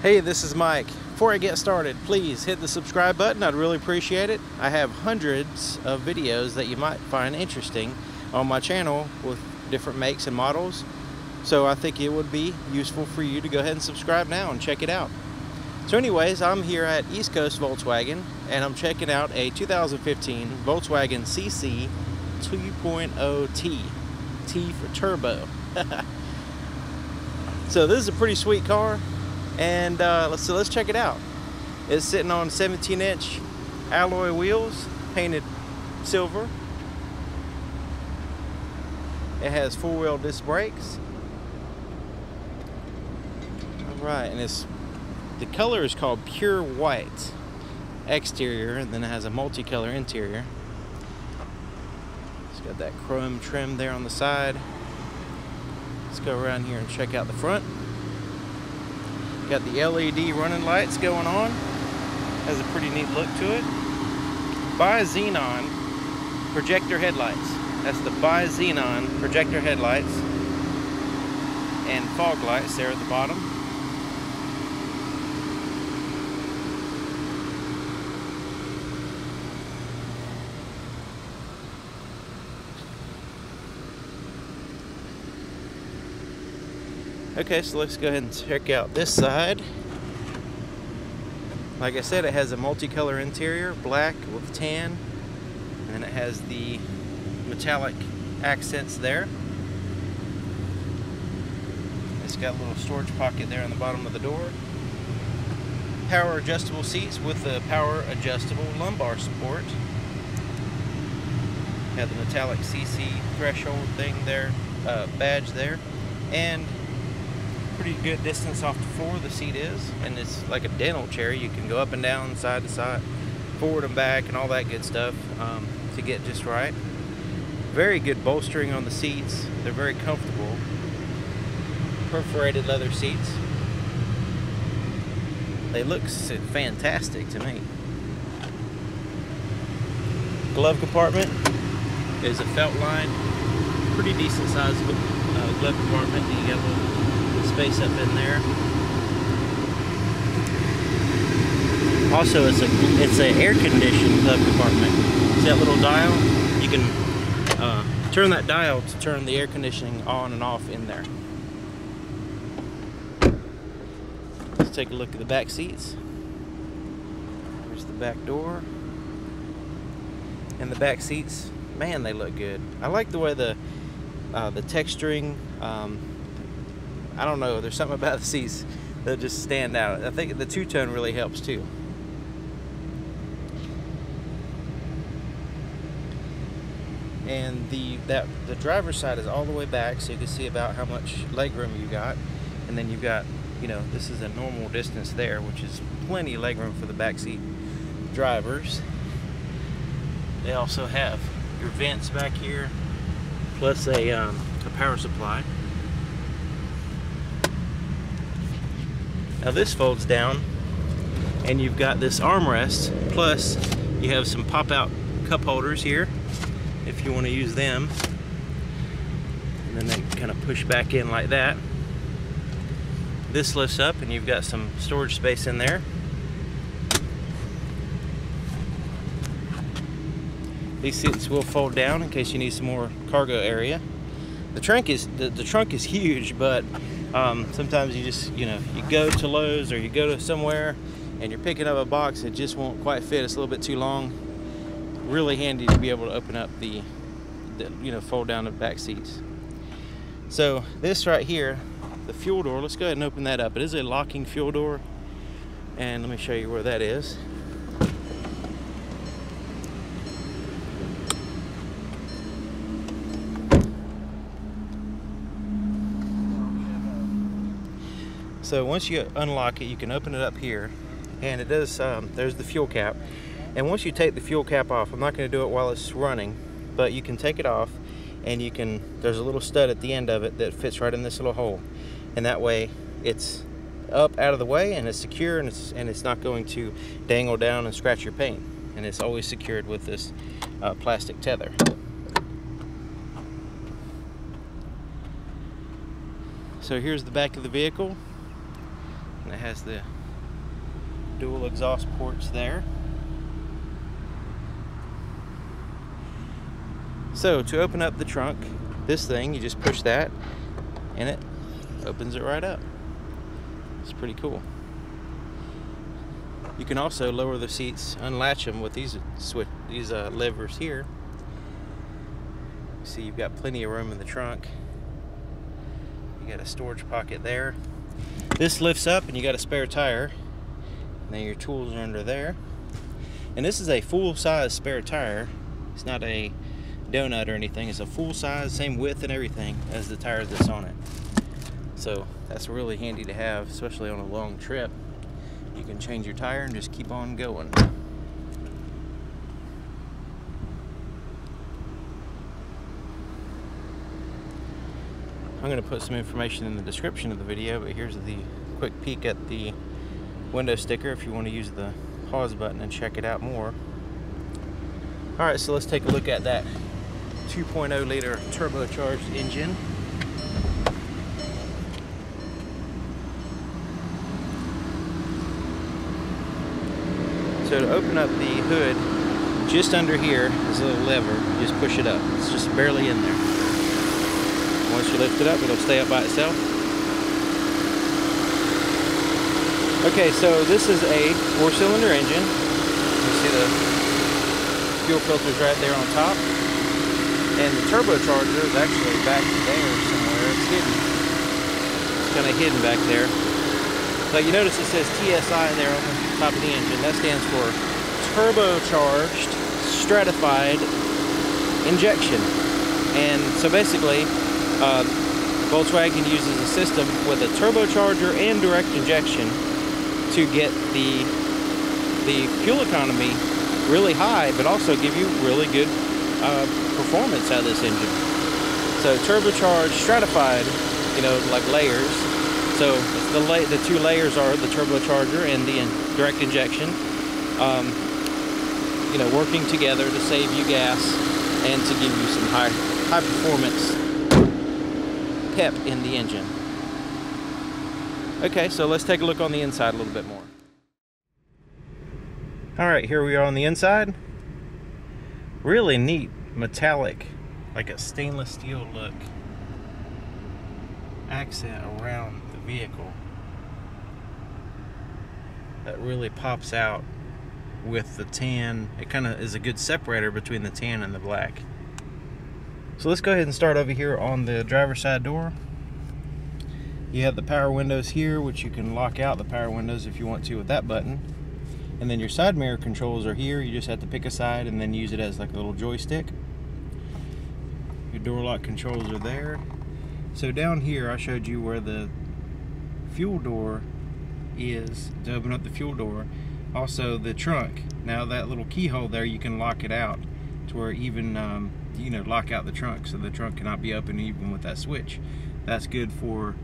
Hey, this is Mike. Before I get started, please hit the subscribe button. I'd really appreciate it. I have hundreds of videos that you might find interesting on my channel with different makes and models. So I think it would be useful for you to go ahead and subscribe now and check it out. So anyways, I'm here at East Coast Volkswagen and I'm checking out a 2015 Volkswagen CC 2.0T. T for turbo. so this is a pretty sweet car and uh, let's so let's check it out. It's sitting on 17 inch alloy wheels, painted silver. It has four wheel disc brakes. All right, and it's the color is called pure white exterior, and then it has a multicolor interior. It's got that chrome trim there on the side. Let's go around here and check out the front. Got the LED running lights going on. Has a pretty neat look to it. Bi Xenon projector headlights. That's the Bi Xenon projector headlights. And fog lights there at the bottom. Okay, so let's go ahead and check out this side. Like I said, it has a multicolor interior, black with tan, and it has the metallic accents there. It's got a little storage pocket there on the bottom of the door. Power adjustable seats with the power adjustable lumbar support. Have the metallic CC threshold thing there, uh, badge there, and pretty good distance off the floor the seat is and it's like a dental chair. You can go up and down side to side forward and back and all that good stuff um, to get just right. Very good bolstering on the seats. They're very comfortable. Perforated leather seats. They look fantastic to me. Glove compartment is a felt line. Pretty decent size uh, glove compartment you a little space up in there. Also, it's a it's an air conditioned glove compartment. See that little dial? You can uh, turn that dial to turn the air conditioning on and off in there. Let's take a look at the back seats. There's the back door. And the back seats, man, they look good. I like the way the uh, the texturing um, I don't know. There's something about the seats that just stand out. I think the two-tone really helps too. And the that the driver's side is all the way back, so you can see about how much leg room you got. And then you've got, you know, this is a normal distance there, which is plenty of leg room for the backseat drivers. They also have your vents back here, plus a, um, a power supply. Now this folds down and you've got this armrest plus you have some pop-out cup holders here if you want to use them. And then they kind of push back in like that. This lifts up and you've got some storage space in there. These seats will fold down in case you need some more cargo area. The trunk is the, the trunk is huge but um, sometimes you just, you know, you go to Lowe's or you go to somewhere and you're picking up a box that just won't quite fit. It's a little bit too long. Really handy to be able to open up the, the you know, fold down the back seats. So this right here, the fuel door, let's go ahead and open that up. It is a locking fuel door. And let me show you where that is. So once you unlock it, you can open it up here and it does, um, there's the fuel cap. And once you take the fuel cap off, I'm not gonna do it while it's running, but you can take it off and you can, there's a little stud at the end of it that fits right in this little hole. And that way it's up out of the way and it's secure and it's, and it's not going to dangle down and scratch your paint. And it's always secured with this uh, plastic tether. So here's the back of the vehicle And it has the dual exhaust ports there. So to open up the trunk, this thing, you just push that and it opens it right up. It's pretty cool. You can also lower the seats, unlatch them with these switch, these uh, levers here. See, you've got plenty of room in the trunk. You got a storage pocket there. This lifts up and you got a spare tire. And then your tools are under there. And this is a full-size spare tire. It's not a donut or anything. It's a full-size, same width and everything as the tire that's on it. So that's really handy to have, especially on a long trip you can change your tire and just keep on going. I'm going to put some information in the description of the video, but here's the quick peek at the window sticker if you want to use the pause button and check it out more. Alright, so let's take a look at that 2.0 liter turbocharged engine. So to open up the hood, just under here is a little lever. You just push it up. It's just barely in there. Once you lift it up, it'll stay up by itself. Okay, so this is a four-cylinder engine. You see the fuel filters right there on top. And the turbocharger is actually back there somewhere. It's hidden. It's kind of hidden back there. But you notice it says TSI there on the top of the engine. That stands for turbocharged stratified injection. And so basically, uh, Volkswagen uses a system with a turbocharger and direct injection to get the the fuel economy really high, but also give you really good uh, performance out of this engine. So turbocharged, stratified, you know, like layers, so the, the two layers are the turbocharger and the in direct injection. Um, you know, working together to save you gas and to give you some high, high performance pep in the engine. Okay, so let's take a look on the inside a little bit more. All right, here we are on the inside. Really neat metallic, like a stainless steel look accent around the vehicle that really pops out with the tan. It kind of is a good separator between the tan and the black. So let's go ahead and start over here on the driver's side door. You have the power windows here, which you can lock out the power windows if you want to with that button. And then your side mirror controls are here. You just have to pick a side and then use it as like a little joystick. Your door lock controls are there. So down here, I showed you where the fuel door is to open up the fuel door. Also the trunk. Now that little keyhole there, you can lock it out to where even, um, you know, lock out the trunk so the trunk cannot be opened even with that switch. That's good for,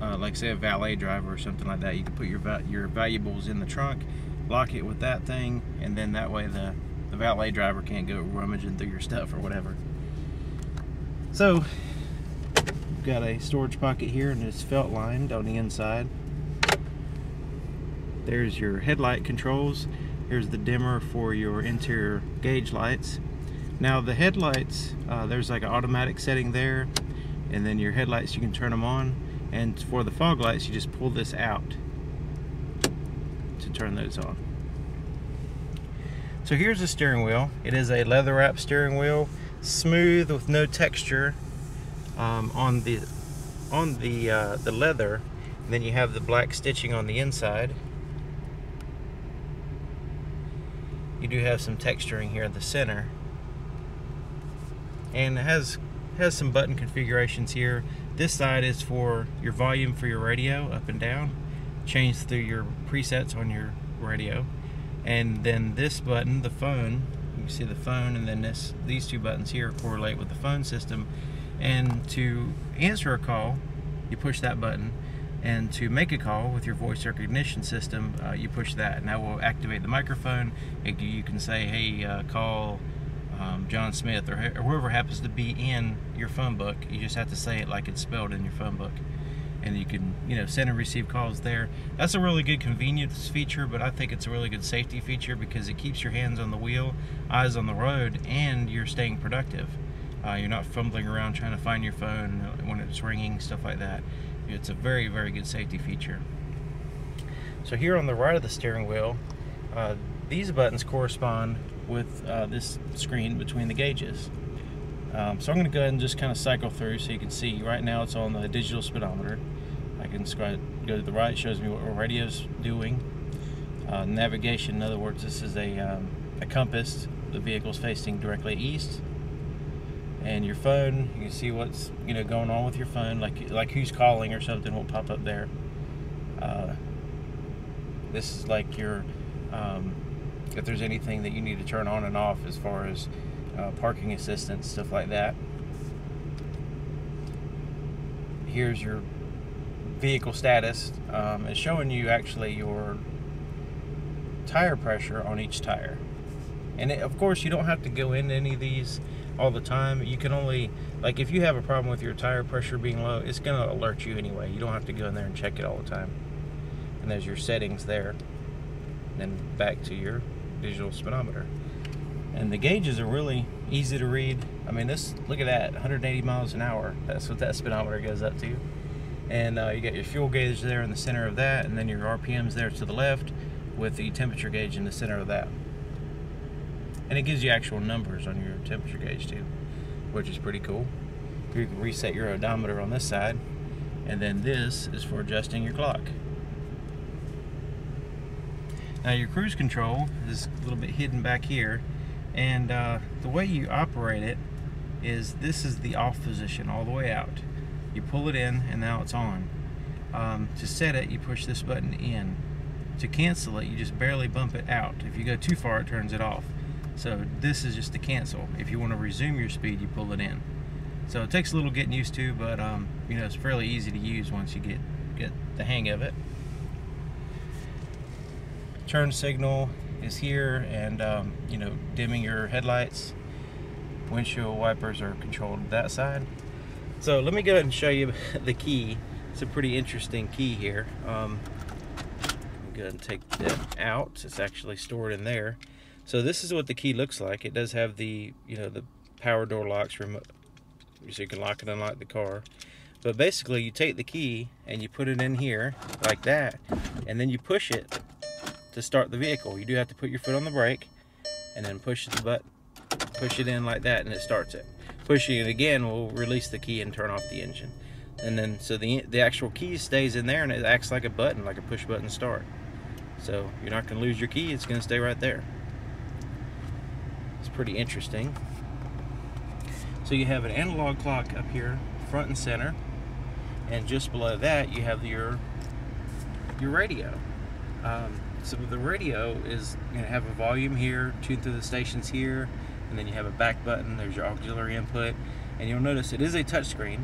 uh, like say a valet driver or something like that. You can put your, your valuables in the trunk, lock it with that thing, and then that way the, the valet driver can't go rummaging through your stuff or whatever. So we've got a storage pocket here and it's felt lined on the inside. There's your headlight controls. Here's the dimmer for your interior gauge lights. Now the headlights, uh, there's like an automatic setting there and then your headlights you can turn them on and for the fog lights you just pull this out to turn those on. So here's the steering wheel. It is a leather wrap steering wheel, smooth with no texture um, on the on the uh, the leather. And then you have the black stitching on the inside. You do have some texturing here in the center, and it has has some button configurations here. This side is for your volume for your radio up and down, change through your presets on your radio, and then this button, the phone. You see the phone, and then this these two buttons here correlate with the phone system and to answer a call, you push that button. And to make a call with your voice recognition system, uh, you push that, and that will activate the microphone. You can say, "Hey, uh, call um, John Smith," or, whoever happens to be in your phone book. You just have to say it like it's spelled in your phone book, and you can you know send and receive calls there. That's a really good convenience feature but i think it's a really good safety feature because it keeps your hands on the wheel eyes on the road and you're staying productive. Uh, you're not fumbling around trying to find your phone when it's ringing stuff like that. It's a very very good safety feature. So here on the right of the steering wheel uh, these buttons correspond with uh, this screen between the gauges um, so I'm going to go ahead and just kind of cycle through so you can see. Right now it's on the digital speedometer. I can go to the right, shows me what radio's doing. Uh, navigation, in other words, this is a, um, a compass. The vehicle's facing directly east. And your phone, you can see what's you know going on with your phone, like like who's calling or something will pop up there. Uh, this is like your um, if there's anything that you need to turn on and off as far as uh, parking assistance, stuff like that. Here's your vehicle status. Um, it's showing you actually your tire pressure on each tire. And it, of course, you don't have to go into any of these all the time. You can only, like, if you have a problem with your tire pressure being low, it's going to alert you anyway. You don't have to go in there and check it all the time. And there's your settings there. And then back to your digital speedometer. And the gauges are really easy to read. I mean this look at that 180 miles an hour. That's what that speedometer goes up to. And uh, you got your fuel gauge there in the center of that and then your RPMs there to the left with the temperature gauge in the center of that. And it gives you actual numbers on your temperature gauge too which is pretty cool. You can reset your odometer on this side and then this is for adjusting your clock now your cruise control is a little bit hidden back here and uh, the way you operate it is this is the off position all the way out. You pull it in and now it's on. Um, to set it you push this button in. To cancel it you just barely bump it out. If you go too far it turns it off. So this is just to cancel. If you want to resume your speed you pull it in. So it takes a little getting used to but um, you know it's fairly easy to use once you get get the hang of it turn signal is here and um, you know dimming your headlights. Windshield wipers are controlled that side. So let me go ahead and show you the key. It's a pretty interesting key here. Um, go ahead and take that out. It's actually stored in there. So this is what the key looks like. It does have the you know the power door locks remote so you can lock and unlock the car. But basically you take the key and you put it in here like that and then you push it to start the vehicle. You do have to put your foot on the brake and then push the button, push it in like that and it starts it. Pushing it again will release the key and turn off the engine. And then, so the, the actual key stays in there and it acts like a button, like a push button start. So you're not gonna lose your key, it's gonna stay right there. It's pretty interesting. So you have an analog clock up here, front and center. And just below that, you have your, your radio. Um, so the radio is going to have a volume here, tune through the stations here, and then you have a back button. There's your auxiliary input, and you'll notice it is a touchscreen,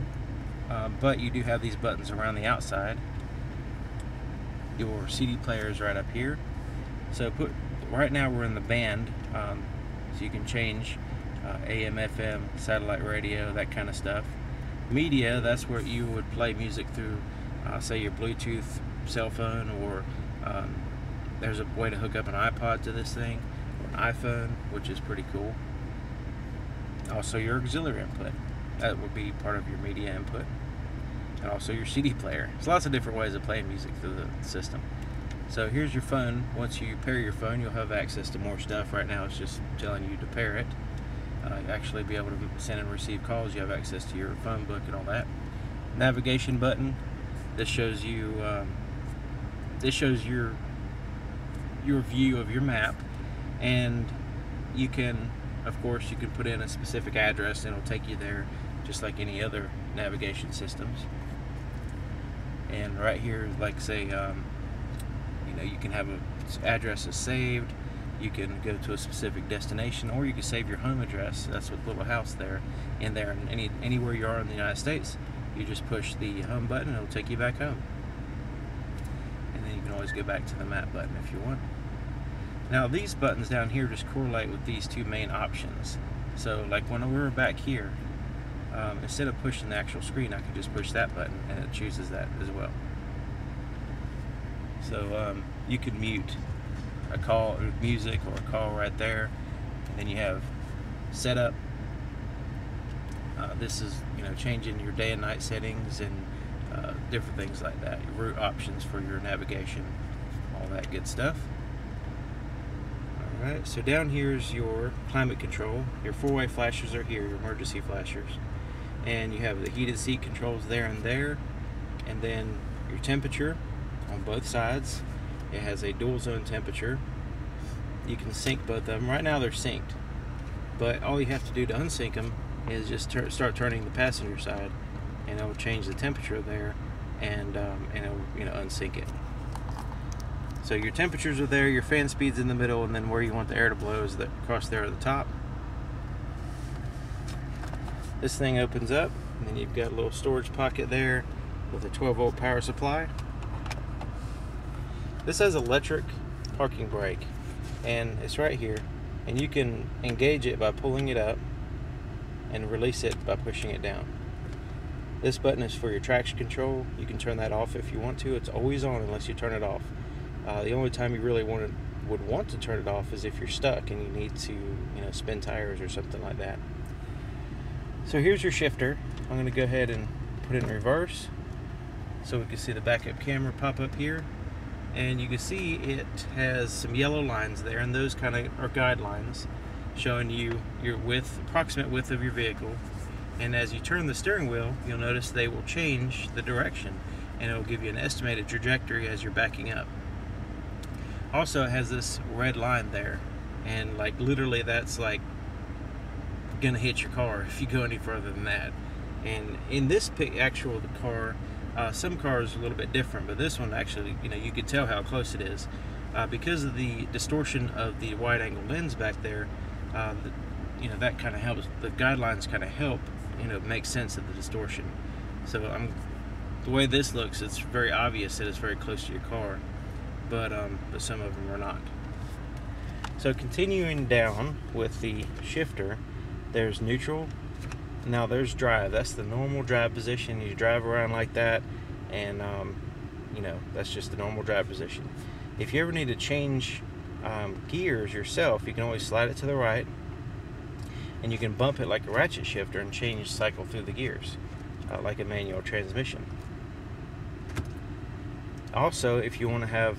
uh, but you do have these buttons around the outside. Your CD player is right up here. So put right now we're in the band, um, so you can change uh, AM, FM, satellite radio, that kind of stuff. Media, that's where you would play music through, uh, say your Bluetooth cell phone or um, there's a way to hook up an iPod to this thing, or an iPhone, which is pretty cool. Also your auxiliary input. That would be part of your media input. And also your CD player. There's lots of different ways of playing music through the system. So here's your phone. Once you pair your phone, you'll have access to more stuff. Right now it's just telling you to pair it. Uh, actually be able to send and receive calls. You have access to your phone book and all that. Navigation button. This shows you um, this shows your your view of your map and you can of course you can put in a specific address and it'll take you there just like any other navigation systems. And right here like say um, you know you can have a addresses saved you can go to a specific destination or you can save your home address. That's with little house there in there and any anywhere you are in the United States you just push the home button it'll take you back home. And then you can always go back to the map button if you want. Now these buttons down here just correlate with these two main options. So like when we were back here, uh, um, instead of pushing the actual screen, I can just push that button and it chooses that as well. So um, you could mute a call or music or a call right there. And then you have setup. Uh, this is you know changing your day and night settings and uh, different things like that. Your route options for your navigation, all that good stuff. Alright, so down here is your climate control. Your four-way flashers are here, your emergency flashers. And you have the heated seat controls there and there. And then your temperature on both sides. It has a dual zone temperature. You can sync both of them. Right now they're synced. But all you have to do to unsync them is just start turning the passenger side and it'll change the temperature there and, um, and it'll you know unsync it. So your temperatures are there, your fan speed's in the middle, and then where you want the air to blow is across there at the top. This thing opens up, and then you've got a little storage pocket there with a 12 volt power supply. This has electric parking brake and it's right here and you can engage it by pulling it up and release it by pushing it down. This button is for your traction control. You can turn that off if you want to. It's always on unless you turn it off. Uh, the only time you really want would want to turn it off is if you're stuck and you need to, you know, spin tires or something like that. So here's your shifter. I'm going to go ahead and put it in reverse so we can see the backup camera pop up here and you can see it has some yellow lines there and those kind of are guidelines showing you your width approximate width of your vehicle and as you turn the steering wheel you'll notice they will change the direction and it will give you an estimated trajectory as you're backing up also has this red line there and like literally that's like gonna hit your car if you go any further than that and in this actual the car uh, some cars are a little bit different, but this one actually, you know, you could tell how close it is. Uh, because of the distortion of the wide angle lens back there, uh, the, you know, that kind of helps, the guidelines kind of help, you know, make sense of the distortion. So I'm, the way this looks, it's very obvious that it's very close to your car, but, um, but some of them are not. So continuing down with the shifter, there's neutral, now there's drive. That's the normal drive position. You drive around like that and um, you know that's just the normal drive position. If you ever need to change um, gears yourself you can always slide it to the right and you can bump it like a ratchet shifter and change cycle through the gears uh, like a manual transmission. Also if you want to have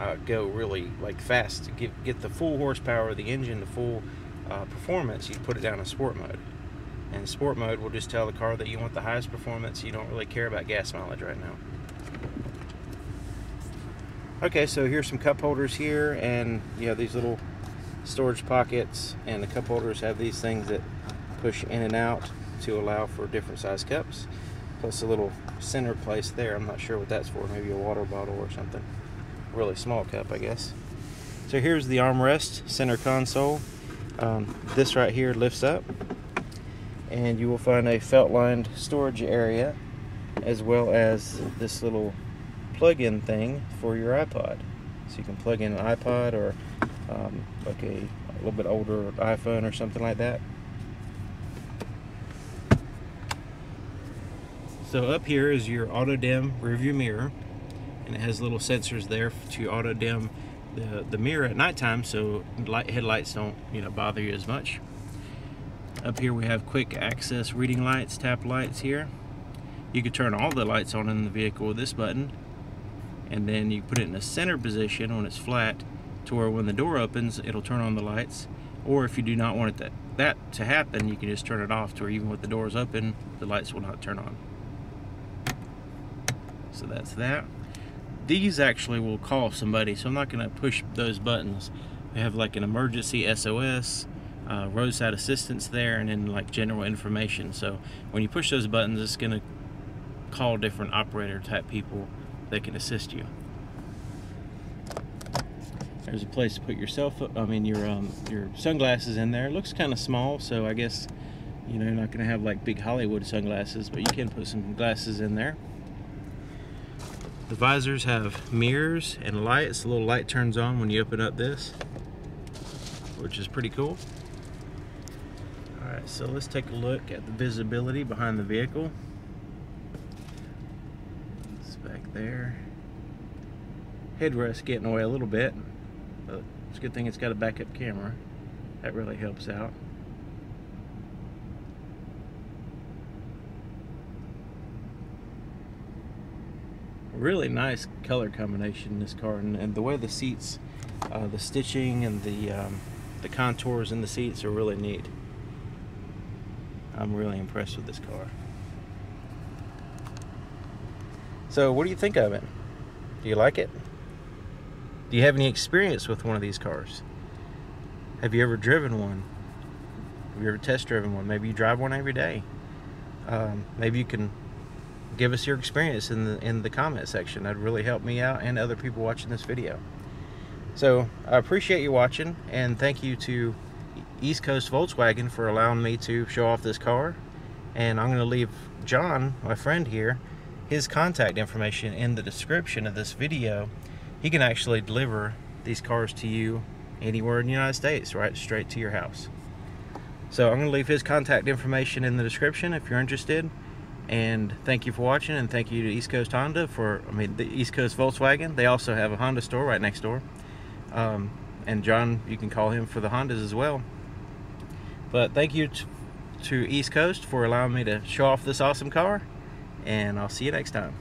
uh, go really like fast to get, get the full horsepower of the engine the full uh, performance you put it down in sport mode and sport mode will just tell the car that you want the highest performance. You don't really care about gas mileage right now. Okay, so here's some cup holders here, and you have these little storage pockets, and the cup holders have these things that push in and out to allow for different size cups. Plus a little center place there. I'm not sure what that's for. Maybe a water bottle or something. Really small cup, I guess. So here's the armrest, center console. Um, this right here lifts up and you will find a felt lined storage area as well as this little plug-in thing for your iPod so you can plug in an iPod or um, like a, a little bit older iPhone or something like that so up here is your auto dim rearview mirror and it has little sensors there to auto dim the, the mirror at nighttime so light headlights don't you know bother you as much up here we have quick access reading lights, tap lights here. You can turn all the lights on in the vehicle with this button. And then you put it in a center position when it's flat to where when the door opens, it'll turn on the lights. Or if you do not want it that, that to happen, you can just turn it off to where even with the doors open, the lights will not turn on. So that's that. These actually will call somebody, so I'm not gonna push those buttons. They have like an emergency SOS, uh, roadside assistance there and then like general information. So when you push those buttons, it's going to call different operator type people that can assist you. There's a place to put your cell phone, I mean your um, your sunglasses in there. It looks kind of small, so I guess you know you're not going to have like big Hollywood sunglasses, but you can put some glasses in there. The visors have mirrors and lights. A little light turns on when you open up this, which is pretty cool. Alright, so let's take a look at the visibility behind the vehicle. It's back there. Headrest getting away a little bit, but it's a good thing it's got a backup camera. That really helps out. Really nice color combination in this car, and, and the way the seats, uh, the stitching and the um, the contours in the seats are really neat. I'm really impressed with this car. So, what do you think of it? Do you like it? Do you have any experience with one of these cars? Have you ever driven one? Have you ever test driven one? Maybe you drive one every day. Um, maybe you can give us your experience in the in the comment section. That'd really help me out and other people watching this video. So I appreciate you watching and thank you to East Coast Volkswagen for allowing me to show off this car. And I'm going to leave John, my friend here, his contact information in the description of this video. He can actually deliver these cars to you anywhere in the United States, right straight to your house. So I'm going to leave his contact information in the description if you're interested. And thank you for watching, and thank you to East Coast Honda for, I mean, the East Coast Volkswagen. They also have a Honda store right next door. Um, and John, you can call him for the Hondas as well. But thank you to East Coast for allowing me to show off this awesome car, and I'll see you next time.